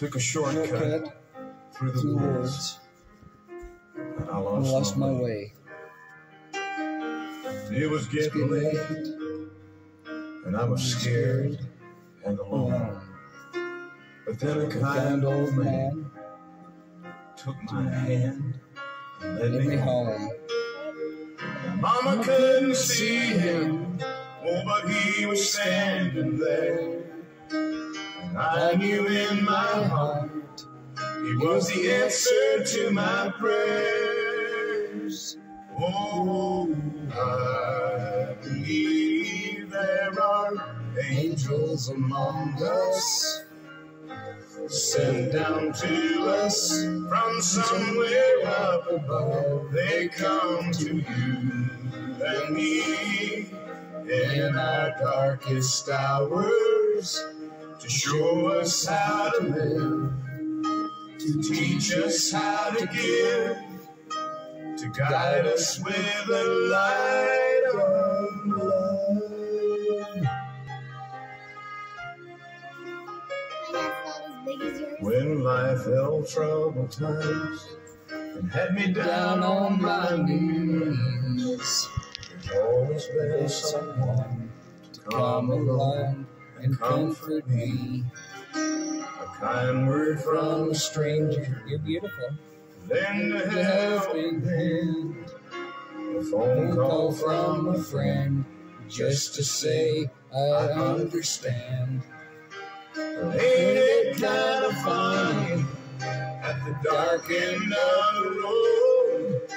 Took a shortcut through the woods, I lost, lost my way. way. It was getting getting late, late. and I was scared and alone. But then a kind old man took my hand and led me me home. home. Mama couldn't see him, oh, but he was standing there. I knew in my heart he was the answer to my prayers. Oh, I believe there are angels among us, sent down to us from somewhere up above. They come to you and me in our darkest hours to show us how to live, to teach us how to give, to guide us with the light of love. When life held troubled times and had me down on my knees, there's always been someone to come along and comfort me. A kind word from a stranger, You're beautiful. lend a The helping helping hand. hand. A phone call from a friend, just to say I understand. Ain't it kind of funny at the dark end of the road?